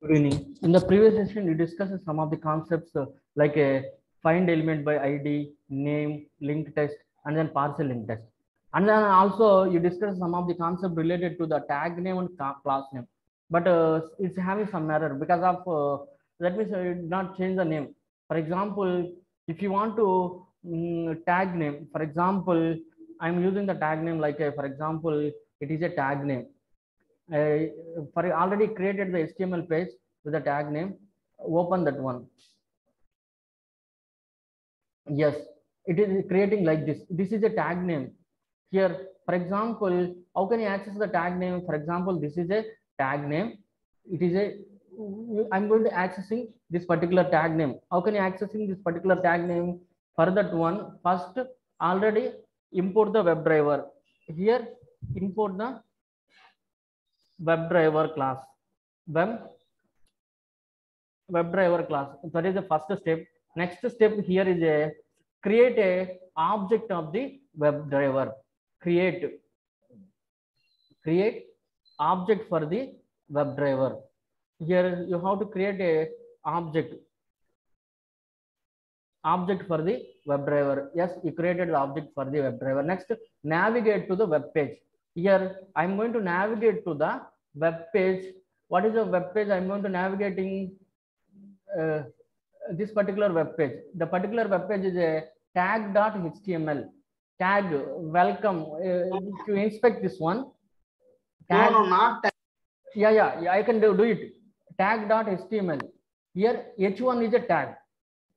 Good evening. In the previous session, we discussed some of the concepts uh, like a find element by ID, name, linked text, and then partial linked text. And then also you discussed some of the concept related to the tag name and class name. But uh, it's having some error because of uh, means I did not change the name. For example, if you want to mm, tag name, for example, I'm using the tag name like a, for example, it is a tag name. I for already created the HTML page with the tag name. Open that one. Yes, it is creating like this. This is a tag name. Here, for example, how can you access the tag name? For example, this is a tag name. It is a I'm going to accessing this particular tag name. How can you accessing this particular tag name? For that one, first already import the WebDriver. Here, import the WebDriver class. Web WebDriver class. That is the first step. Next step here is a create a object of the WebDriver. Create create object for the WebDriver. Here you have to create a object object for the WebDriver. Yes, you created the object for the WebDriver. Next, navigate to the web page. Here, I'm going to navigate to the web page. What is the web page? I'm going to navigating uh, this particular web page. The particular web page is a tag.html. Tag welcome. Uh, you inspect this one, tag, No, no, not that. yeah, yeah, yeah, I can do, do it. Tag.html. Here, h1 is a tag.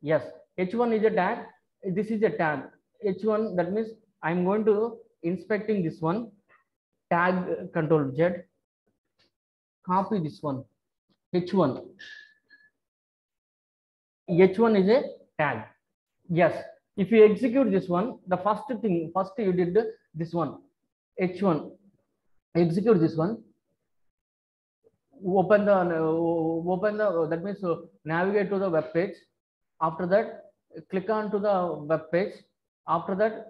Yes, h1 is a tag. This is a tag. h1, that means I'm going to inspecting this one. Tag control Z. Copy this one. h1. h1 is a tag. Yes, if you execute this one, the first thing, first you did this one. h1. Execute this one open the open the that means navigate to the web page after that click on to the web page after that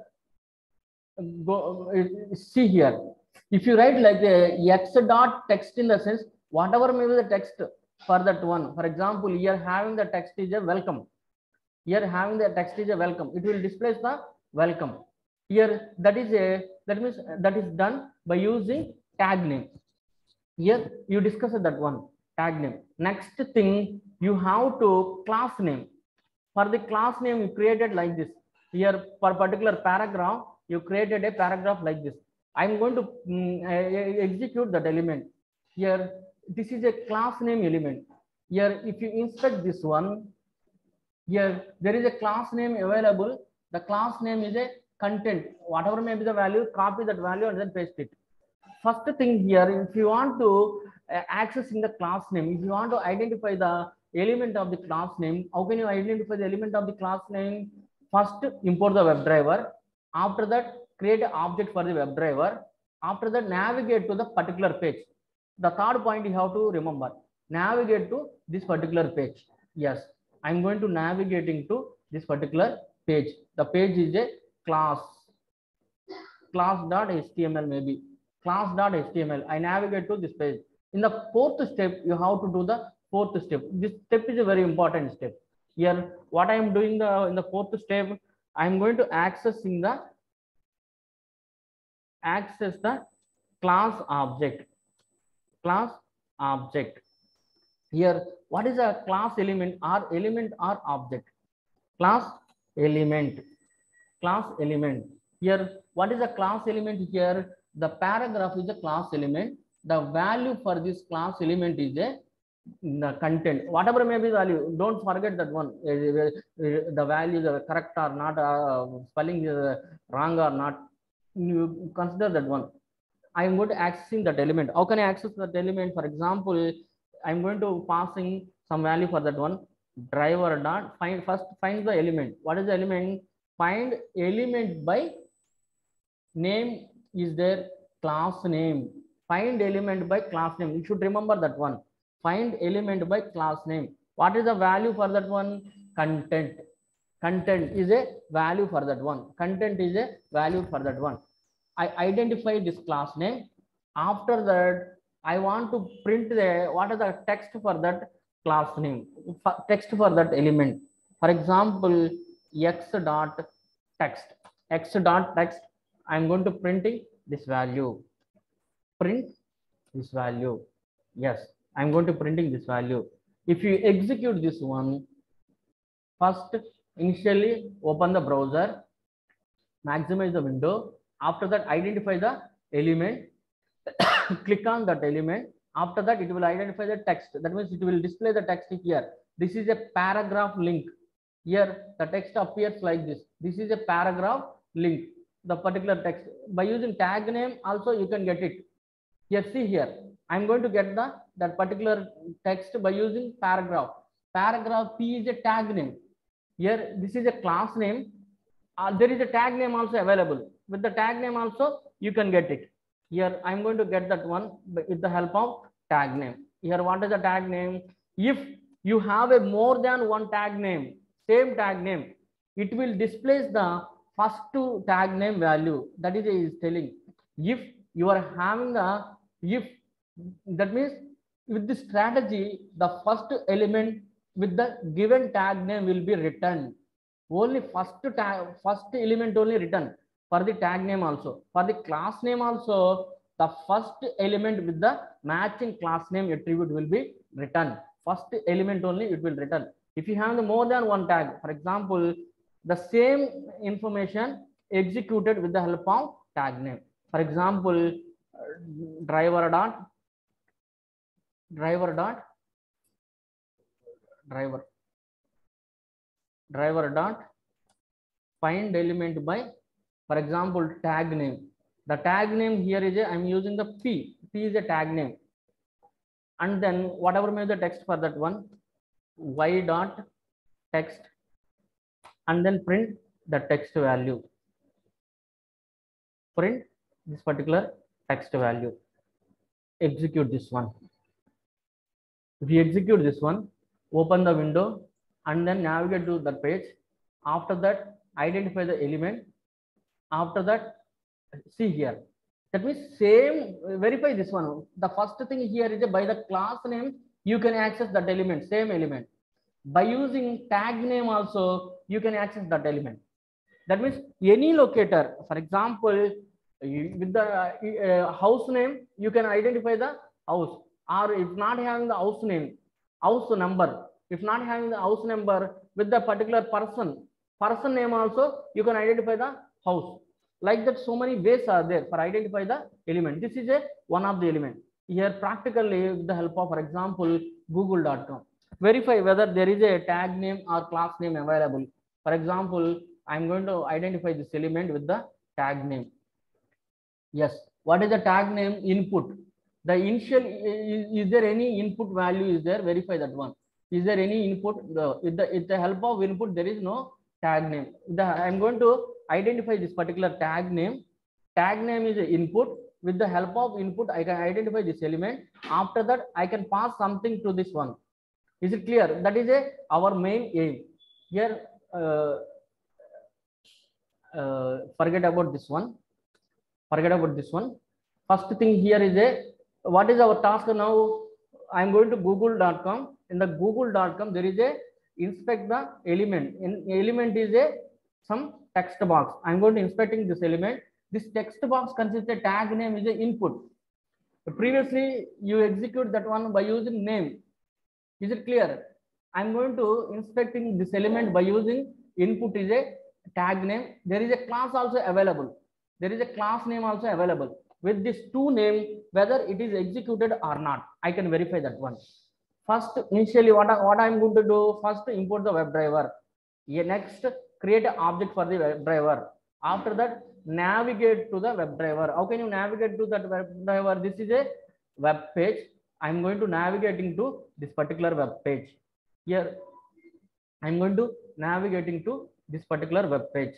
go see here if you write like a x dot text in the sense whatever may be the text for that one. For example here having the text is a welcome. Here having the text is a welcome. It will displace the welcome. Here that is a that means that is done by using tag name. Here you discuss that one tag name. Next thing you have to class name. For the class name you created like this. Here for particular paragraph you created a paragraph like this i'm going to mm, execute that element. Here this is a class name element. Here if you inspect this one here there is a class name available. The class name is a content. Whatever may be the value copy that value and then paste it. First thing here if you want to uh, access in the class name if you want to identify the element of the class name how can you identify the element of the class name? First import the webdriver after that create an object for the webdriver after that navigate to the particular page the third point you have to remember navigate to this particular page yes i'm going to navigating to this particular page the page is a class class.html maybe class.html. I navigate to this page. In the fourth step, you have to do the fourth step. This step is a very important step. Here, what I am doing the in the fourth step, I am going to accessing the access the class object. Class object. Here, what is a class element or element or object? Class element. Class element. Here, what is a class element here? the paragraph is a class element the value for this class element is a the content whatever may be value don't forget that one eh, eh, eh, the value the correct or not uh, spelling is uh, wrong or not you consider that one. I am going to accessing that element. How can i access that element? For example i'm going to passing some value for that one. Driver dot find first find the element. What is the element? Find element by name is their class name. Find element by class name. You should remember that one. Find element by class name. What is the value for that one? Content content is a value for that one content is a value for that one i identify this class name after that I want to print the what is the text for that class name, for text for that element. For example, x dot text, x dot text. I'm going to printing this value. Print this value. Yes, I'm going to printing this value. If you execute this one, first initially open the browser, maximize the window. After that, identify the element. Click on that element. After that it will identify the text. That means it will display the text here. This is a paragraph link. Here the text appears like this. This is a paragraph link the particular text. By using tag name also you can get it. Here see here. I'm going to get the that particular text by using paragraph. Paragraph p is a tag name here this is a class name. Uh, there is a tag name also available. With the tag name also you can get it. Here i'm going to get that one with the help of tag name. Here what is the tag name? If you have a more than one tag name same tag name it will displace the first two tag name value. That is is telling. If you are having a if that means with this strategy the first element with the given tag name will be written. Only first tag first element only written for the tag name also. For the class name also the first element with the matching class name attribute will be written. First element only it will written. If you have the more than one tag for example the same information executed with the help of tag name. For example driver dot driver dot driver. Driver dot find element by for example tag name. The tag name here is a i'm using the p. P is a tag name. And then whatever may be the text for that one y dot text and then print the text value. Print this particular text value. Execute this one. If you execute this one open the window and then navigate to that page. After that identify the element. After that see here. That means same verify this one. The first thing here is by the class name you can access that element same element. By using tag name also you can access that element. That means any locator for example with the uh, house name you can identify the house. Or if not having the house name house number. If not having the house number with the particular person person name also you can identify the house. Like that so many ways are there for identify the element. This is a one of the element. Here practically with the help of for example google.com verify whether there is a tag name or class name available. For example i'm going to identify this element with the tag name. Yes. What is the tag name input the initial is, is there any input value is there? Verify that one. Is there any input? The with the with the help of input there is no tag name. The i'm going to identify this particular tag name. Tag name is input. With the help of input i can identify this element. After that i can pass something to this one. Is it clear? That is a our main aim. Here uh, uh, forget about this one. Forget about this one. First thing here is a what is our task now? I'm going to google.com in the google.com there is a inspect the element. In element is a some text box. I'm going to inspecting this element. This text box consists a tag name is a input. Previously you execute that one by using name. Is it clear? I'm going to inspecting this element by using input is a tag name. There is a class also available. There is a class name also available with this two name whether it is executed or not. I can verify that one. First initially what, I, what i'm going to do first import the WebDriver yeah, next create an object for the WebDriver after that navigate to the WebDriver how can you navigate to that WebDriver this is a web page. I'm going to navigating to this particular web page. Here i'm going to navigating to this particular web page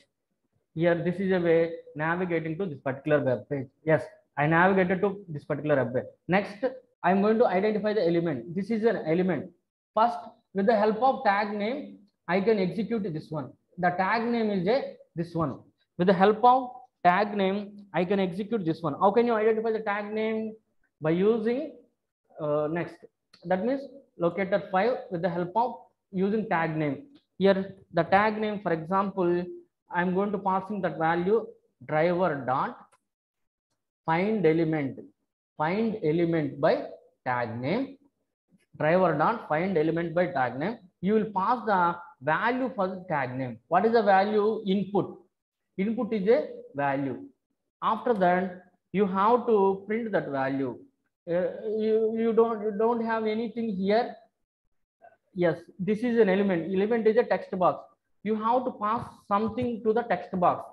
here this is a way navigating to this particular web page. Yes i navigated to this particular web page. Next i'm going to identify the element. This is an element. First with the help of tag name i can execute this one. The tag name is a this one. With the help of tag name i can execute this one. How can you identify the tag name? By using uh, next. That means locator 5 with the help of using tag name. Here the tag name, for example, I'm going to passing that value driver dot find element find element by tag name driver dot find element by tag name. You will pass the value for the tag name. What is the value? Input. Input is a value. After that you have to print that value. Uh, you you don't you don't have anything here. Yes this is an element. Element is a text box you have to pass something to the text box.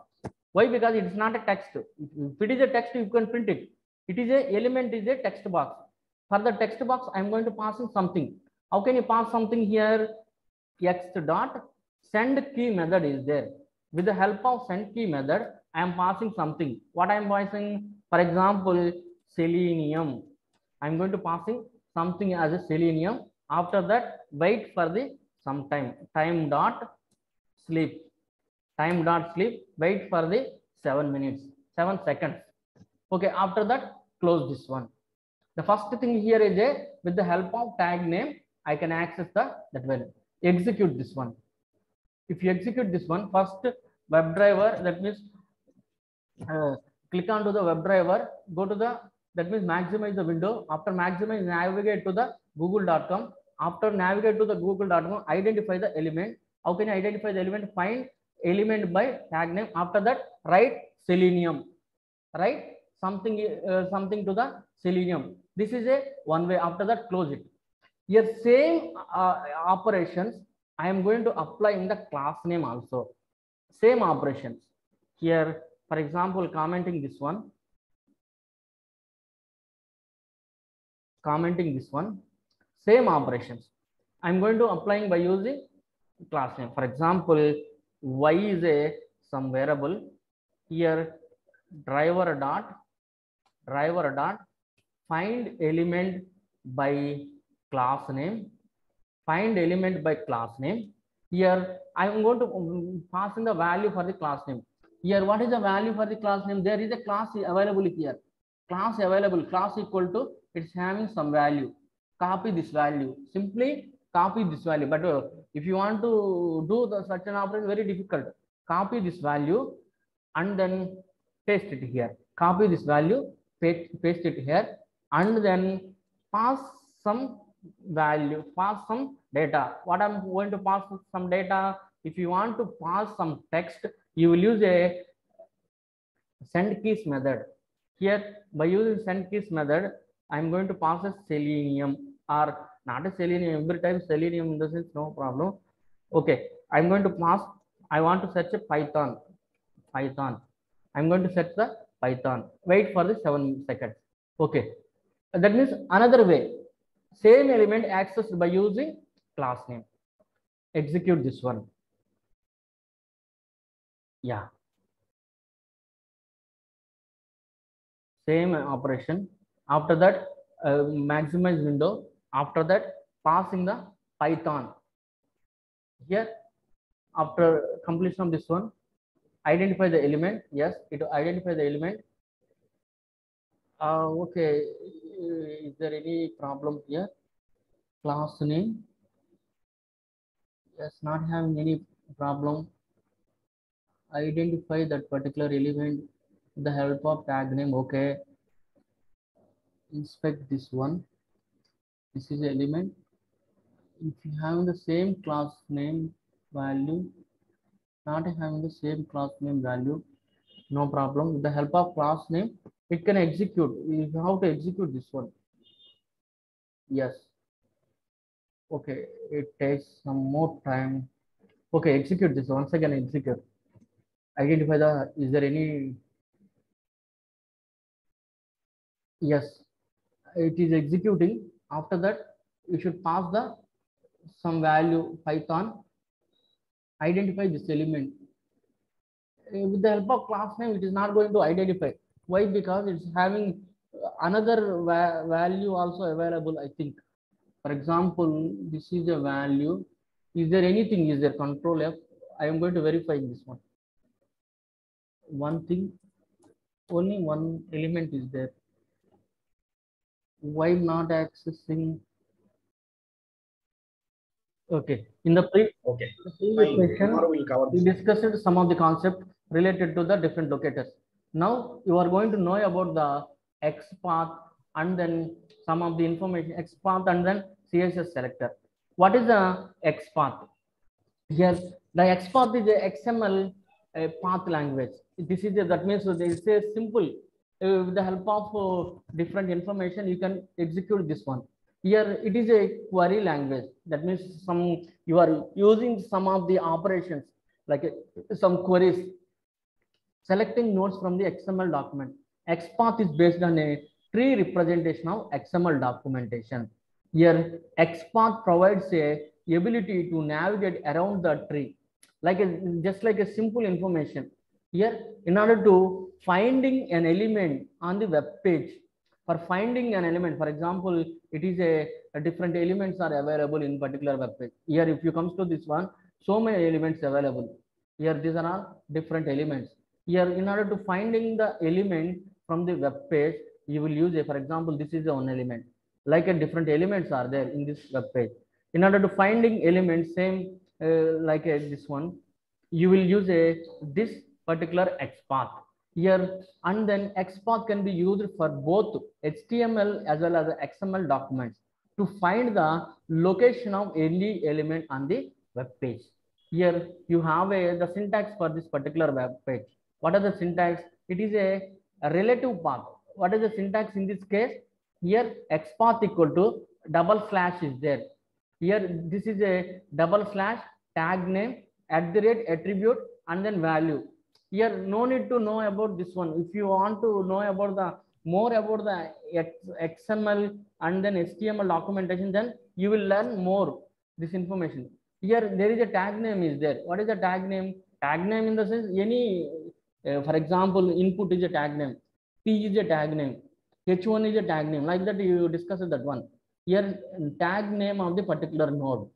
Why? Because it is not a text. If it is a text you can print it. It is a element is a text box. For the text box i'm going to pass in something. How can you pass something here? X dot send key method is there. With the help of send key method i am passing something. What i am passing? For example selenium. I'm going to passing something as a selenium. After that wait for the some time. Time dot sleep. Time dot sleep. Wait for the seven minutes seven seconds. Okay after that close this one. The first thing here is a with the help of tag name i can access the that one execute this one. If you execute this one first WebDriver that means uh, click onto the WebDriver go to the that means maximize the window. After maximize navigate to the google.com after navigate to the google.com identify the element how can you identify the element find element by tag name after that write selenium. Write something uh, something to the selenium. This is a one way. After that close it. Here same uh, operations. I am going to apply in the class name also. Same operations. Here for example commenting this one. Commenting this one. Same operations. I'm going to applying by using class name. For example y is a some variable here driver dot driver dot find element by class name find element by class name. Here i am going to um, pass in the value for the class name. Here what is the value for the class name? There is a class available here. Class available class equal to it's having some value. Copy this value. Simply copy this value. But uh, if you want to do the such an operation very difficult. Copy this value and then paste it here. Copy this value paste, paste it here and then pass some value pass some data. What i'm going to pass some data if you want to pass some text you will use a send keys method. Here by using send keys method i'm going to pass a selenium or not a selenium. Every time selenium in this is no problem. Okay. I'm going to pass i want to search a python. Python. I'm going to search the python. Wait for the seven seconds. Okay. That means another way. Same element accessed by using class name. Execute this one. Yeah. Same operation. After that uh, maximize window after that passing the python. Here after completion of this one identify the element. Yes it will identify the element. Uh, okay. Is there any problem here? Class name? Yes not having any problem. Identify that particular element with the help of tag name. Okay. Inspect this one this is element. If you have the same class name value not having the same class name value no problem. With the help of class name it can execute. You have to execute this one. Yes. Okay. It takes some more time. Okay execute this. Once again execute. Identify the is there any? Yes. It is executing after that you should pass the some value python. Identify this element. Uh, with the help of class name it is not going to identify. Why? Because it's having another va- value also available i think. For example this is a value. Is there anything? Is there control f? I am going to verify this one. One thing. Only one element is there why not accessing? Okay, in the pre Okay, the previous fine. session, we'll cover we discussed some of the concept related to the different locators. Now you are going to know about the X path and then some of the information X path and then CSS selector. What is the X path? Here, the X path is a XML uh, path language. This is a, that means it's a simple. Uh, with the help of uh, different information, you can execute this one. Here it is a query language. That means some you are using some of the operations like uh, some queries, selecting nodes from the XML document. XPath is based on a tree representation of XML documentation. Here, XPath provides a ability to navigate around the tree, like a, just like a simple information. Here, in order to finding an element on the web page, for finding an element, for example, it is a, a different elements are available in particular web page. Here, if you comes to this one, so many elements available. Here, these are all different elements. Here, in order to finding the element from the web page, you will use a, for example, this is one element. Like a different elements are there in this web page. In order to finding elements, same uh, like this one, you will use a this particular XPath here and then XPath can be used for both HTML as well as XML documents to find the location of any element on the web page. Here you have a the syntax for this particular web page. What are the syntax? It is a, a relative path. What is the syntax in this case? Here XPath equal to double slash is there. Here this is a double slash tag name at the rate attribute and then value here no need to know about this one. If you want to know about the more about the xml and then html documentation then you will learn more this information. Here there is a tag name is there. What is the tag name? Tag name in the sense any uh, for example input is a tag name. P is a tag name. H1 is a tag name. Like that you discussed that one. Here tag name of the particular node.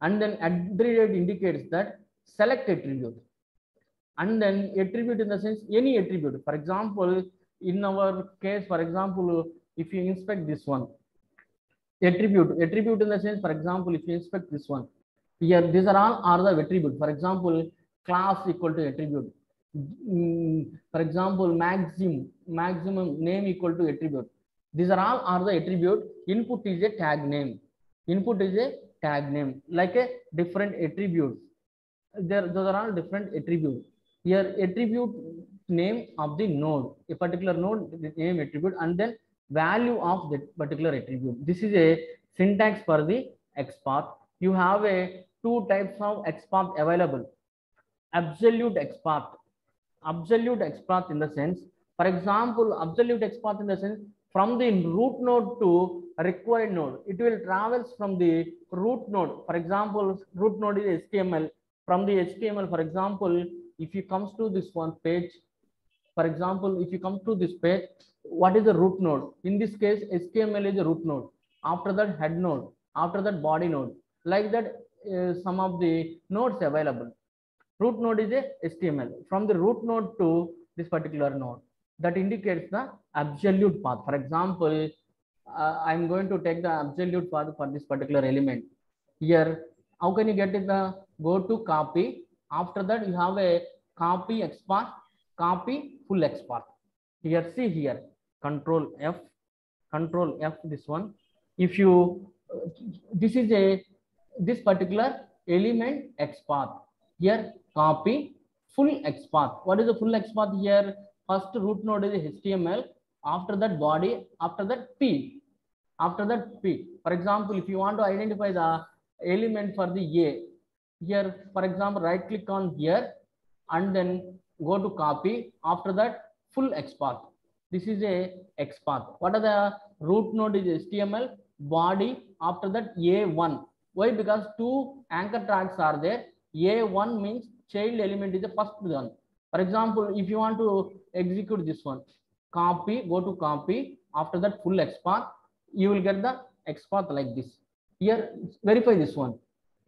And then at the rate indicates that select attribute and then attribute in the sense any attribute. For example in our case for example if you inspect this one attribute attribute in the sense for example if you inspect this one here these are all are the attribute. For example class equal to attribute. Mm, for example maximum maximum name equal to attribute. These are all are the attribute. Input is a tag name. Input is a tag name. Like a different attributes there those are all different attributes here attribute name of the node a particular node name attribute and then value of that particular attribute. This is a syntax for the xpath. You have a two types of xpath available. Absolute xpath. Absolute xpath in the sense for example absolute xpath in the sense from the root node to required node it will travels from the root node. For example root node is html from the html for example if you comes to this one page for example if you come to this page what is the root node? In this case html is a root node. After that head node. After that body node. Like that uh, some of the nodes available. Root node is a html from the root node to this particular node that indicates the absolute path. For example uh, i'm going to take the absolute path for this particular element. Here how can you get it? The go to copy after that you have a copy xpath copy full xpath here see here control f control f this one. If you this is a this particular element xpath here copy full xpath what is the full xpath here? First root node is html after that body. After that p. After that p. For example if you want to identify the element for the a here for example right click on here and then go to copy. After that full xpath. This is a xpath. What are the root node is html body after that a1 why? Because two anchor tags are there. A1 means child element is the first one. For example if you want to execute this one copy go to copy. After that full xpath. You will get the xpath like this. Here verify this one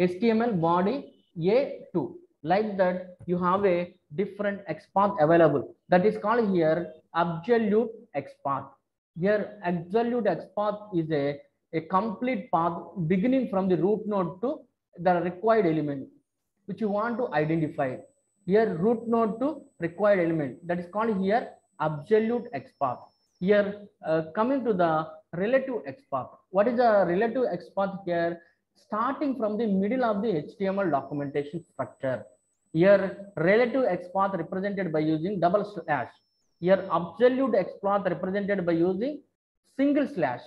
html body a2 like that you have a different xpath available that is called here absolute xpath Here, absolute XPath is a, a complete path beginning from the root node to the required element, which you want to identify. Here, root node to required element. That is called here absolute XPath. Here, uh, coming to the relative XPath. What is the relative XPath here? Starting from the middle of the HTML documentation structure. Here, relative XPath represented by using double slash here absolute XPath represented by using single slash.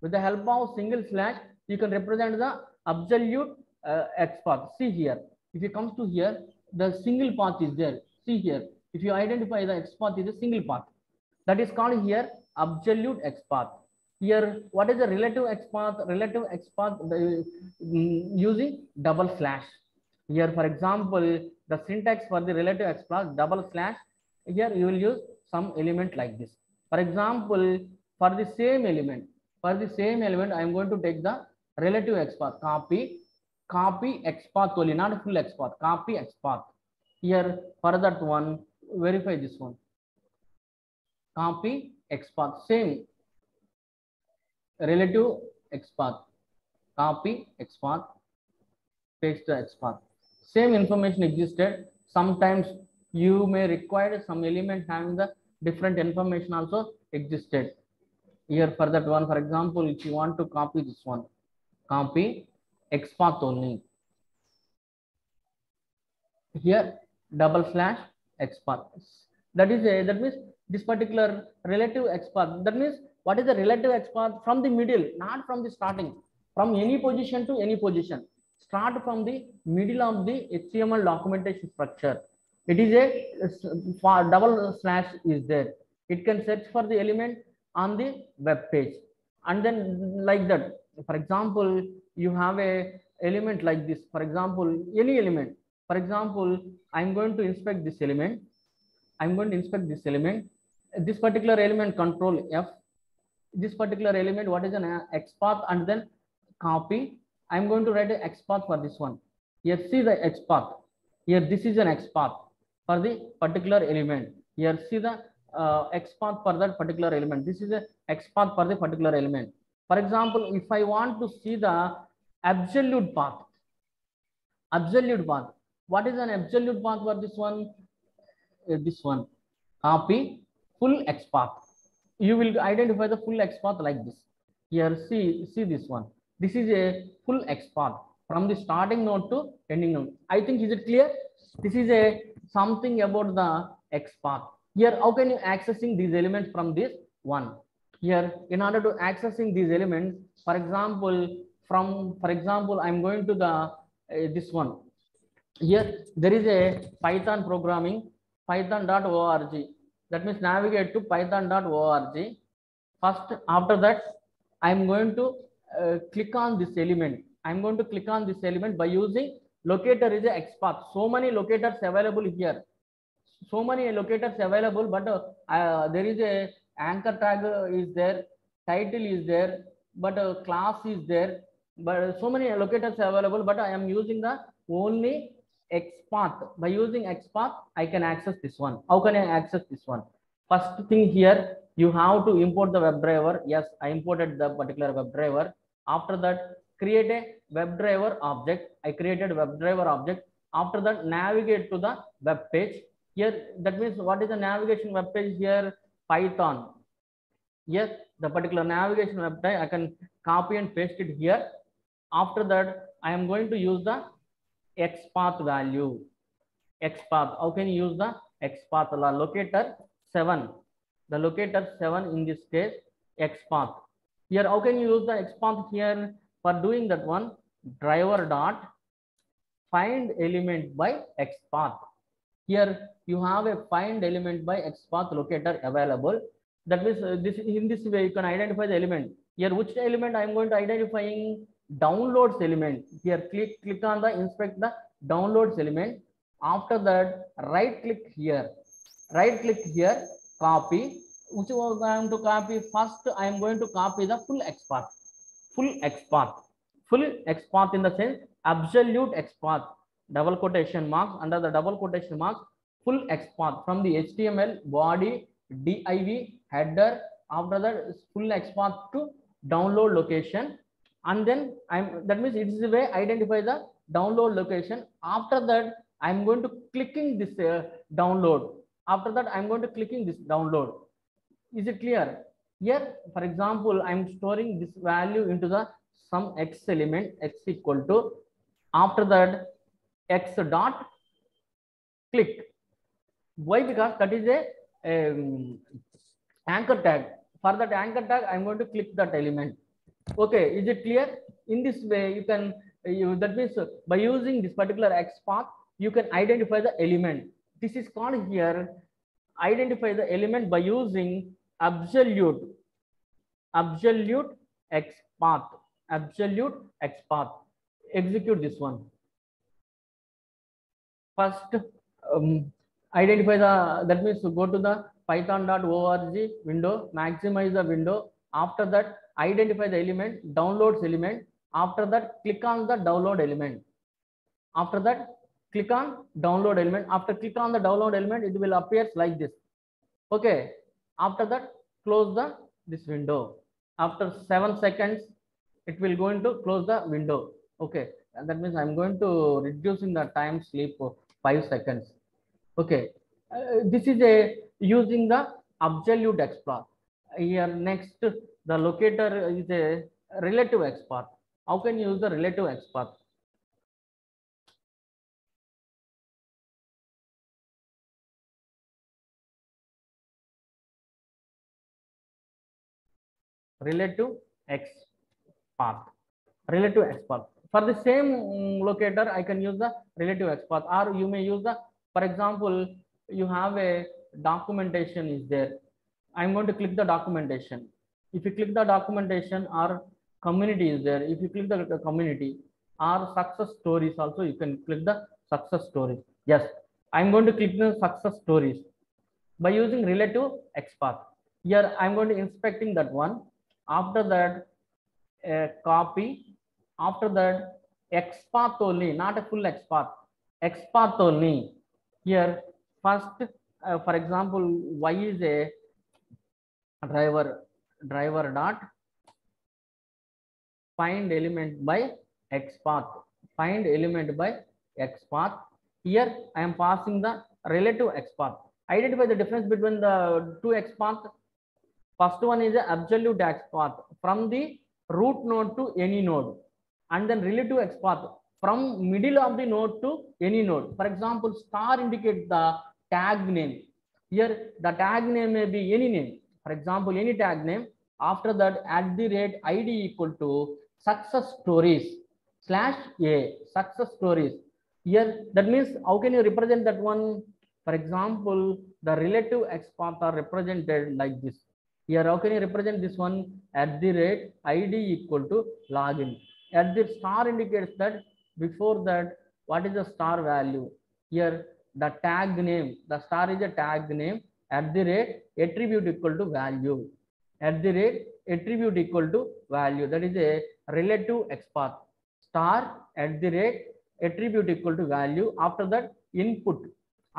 With the help of single slash, you can represent the absolute uh, X path. See here, if it comes to here, the single path is there. See here, if you identify the XPath path is a single path. That is called here absolute X path. Here, what is the relative X path? Relative X path using double slash. Here, for example, the syntax for the relative X path double slash. Here, you will use some element like this. For example, for the same element, for the same element, I am going to take the relative X path, copy, copy X path only, not full X path, copy X path. Here, for that one, verify this one. Copy X path, same relative X path, copy X path, paste the X path. Same information existed. Sometimes you may require some element having the different information also existed. Here for that one, for example, if you want to copy this one, copy X path only. Here double slash X path. That is a, that means this particular relative X path. That means what is the relative path from the middle, not from the starting, from any position to any position. Start from the middle of the HTML documentation structure. It is a double slash is there. It can search for the element on the web page. And then like that for example you have a element like this. For example any element. For example i'm going to inspect this element. I'm going to inspect this element. This particular element control f this particular element what is an x path and then copy i'm going to write an x path for this one here see the x path here this is an x path for the particular element. Here see the uh, X path for that particular element. This is a X path for the particular element. For example, if I want to see the absolute path, absolute path, what is an absolute path for this one? Uh, this one, copy full X path. You will identify the full X path like this. Here, see, see this one. This is a full X path from the starting node to ending node. I think, is it clear? This is a something about the X path. Here, how can you accessing these elements from this one? Here, in order to accessing these elements, for example, from, for example, I'm going to the, uh, this one. Here, there is a Python programming, python.org. That means navigate to python.org. First, after that, I'm going to uh, click on this element. I'm going to click on this element by using locator is a XPath. So many locators available here. So many locators available, but uh, uh, there is a anchor tag is there, title is there, but uh, class is there. But so many locators available, but I am using the only XPath. By using XPath, I can access this one. How can I access this one? First thing here, you have to import the WebDriver. Yes, I imported the particular WebDriver. After that, create a WebDriver object. I created WebDriver object. After that, navigate to the web page. Here, that means what is the navigation web page here? Python. Yes, the particular navigation web page, I can copy and paste it here. After that, I am going to use the XPath value. XPath. How can you use the XPath locator 7? The locator 7 in this case, XPath. Here, how can you use the XPath here? For doing that one, driver dot find element by XPath. Here, you have a find element by XPath locator available. That means uh, this in this way you can identify the element. Here, which element I am going to identifying downloads element. Here, click click on the inspect the downloads element. After that, right click here. Right click here, copy. Which I am to copy first. I am going to copy the full XPath. Full XPath. Full XPath in the sense absolute XPath. Double quotation marks under the double quotation marks. Full XPath from the HTML body, div, header, after that full xpath to download location and then i'm that means it is the way identify the download location. After that i'm going to clicking this uh, download. After that i'm going to clicking this download. Is it clear? Here for example i'm storing this value into the some x element x equal to after that x dot click. Why? Because that is a um, anchor tag. For that anchor tag i'm going to click that element okay is it clear? In this way you can you that means uh, by using this particular x path you can identify the element. This is called here identify the element by using absolute absolute x path absolute x path. Execute this one. First um, identify the that means go to the python.org window maximize the window. After that identify the element downloads element. After that click on the download element. After that click on download element. After click on the download element it will appear like this. Okay. After that close the this window. After seven seconds it will going to close the window. Okay. And that means i'm going to reducing the time sleep for five seconds. Okay. Uh, this is a using the absolute xpath here next the locator is a relative xpath how can you use the relative xpath relative x path. Relative x path. For the same mm, locator i can use the relative x path. Or you may use the for example you have a documentation is there. I'm going to click the documentation if you click the documentation or community is there if you click the, community or success stories also you can click the success stories. Yes i'm going to click the success stories by using relative x path here i'm going to inspecting that one. After that copy. After that x path only not a full x path x path only. Here first uh, for example y is a driver driver dot find element by x path. Find element by x path. Here i am passing the relative x path. Identify the difference between the two x path. First one is the absolute x path from the root node to any node and then relative x path from middle of the node to any node. For example star indicates the tag name. Here the tag name may be any name. For example any tag name after that at the rate id equal to success stories slash a success stories. Here that means how can you represent that one? For example the relative x path are represented like this. Here how can you represent this one? At the rate id equal to login at the star indicates that before that what is the star value? Here the tag name the star is a tag name at the rate attribute equal to value at the rate attribute equal to value that is a relative x path star at the rate attribute equal to value after that input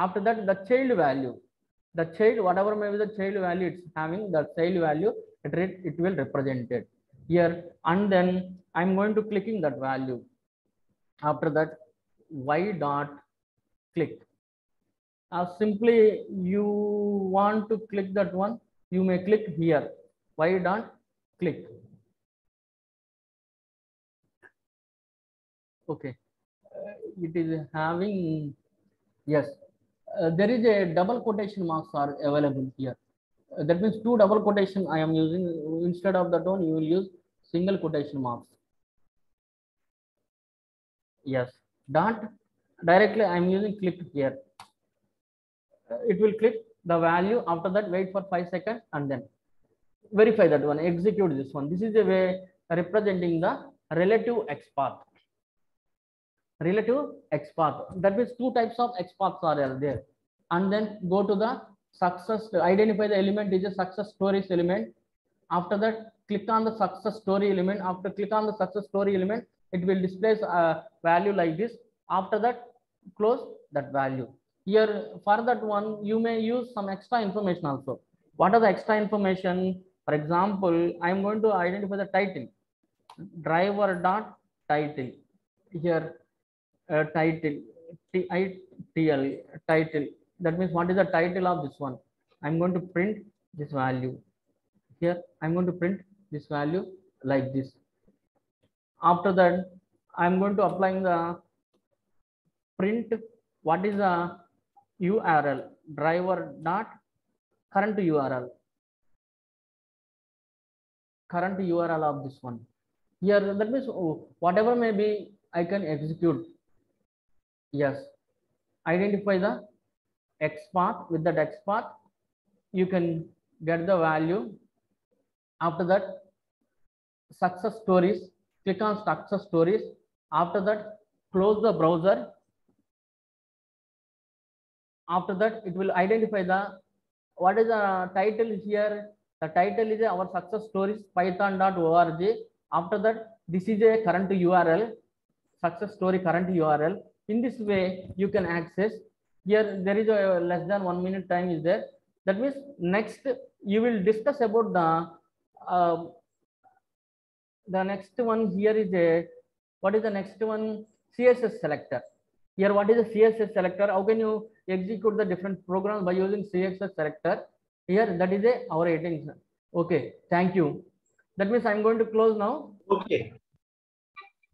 after that the child value the child whatever may be the child value it's having the child value it, re- it will represent it. Here and then i'm going to clicking that value. After that y dot click. Now simply you want to click that one you may click here y dot click? Okay. Uh, it is having yes. Uh, there is a double quotation marks are available here. Uh, that means two double quotation i am using. Instead of that one you will use single quotation marks. Yes. Dot directly i am using click here. Uh, it will click the value. After that wait for five seconds and then verify that one execute this one. This is a way representing the relative x path. Relative x path. That means two types of x paths are there. And then go to the success identify the element is a success stories element. After that click on the success story element. After click on the success story element it will display a uh, value like this. After that close that value. Here for that one you may use some extra information also. What are the extra information For example, I'm going to identify the title. Driver dot title. Here, uh, title. T I T L title. That means what is the title of this one? I'm going to print this value. Here, I'm going to print this value like this. After that, I'm going to apply the print. What is the URL? Driver dot current URL. Current URL of this one. Here, that means oh, whatever may be, I can execute. Yes. Identify the X path with that X path. You can get the value. After that, success stories. Click on success stories. After that, close the browser. After that, it will identify the what is the title here. The title is our success stories python.org. After that, this is a current URL, success story current URL. In this way, you can access. Here, there is a less than one minute time is there. That means next you will discuss about the uh, the next one here is a what is the next one css selector here what is a css selector how can you execute the different programs by using css selector here that is a our attention okay thank you. That means i'm going to close now. Okay.